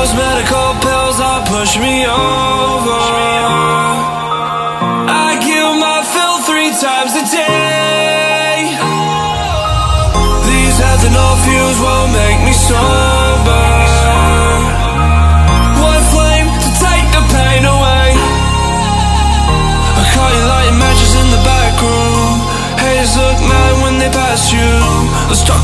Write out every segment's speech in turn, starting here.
those medical pills that push me over. I kill my fill three times a day. These no fuse won't make me sober. One flame to take the pain away. I caught you lighting matches in the back room. Haters look mad when they pass you. Let's talk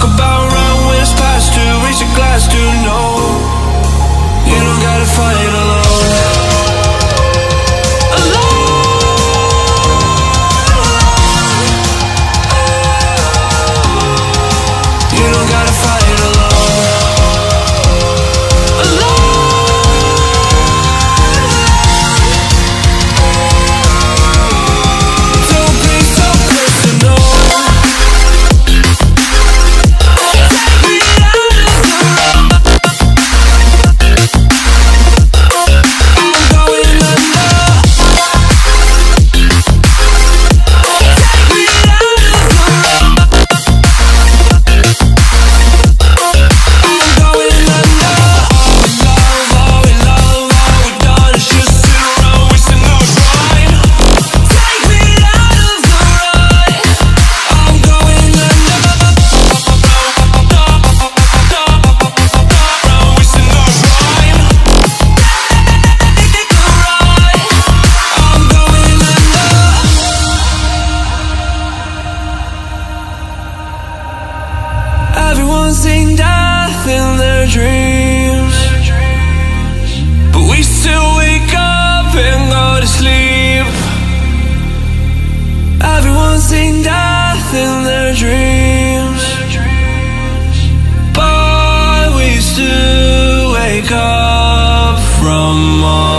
wake up from our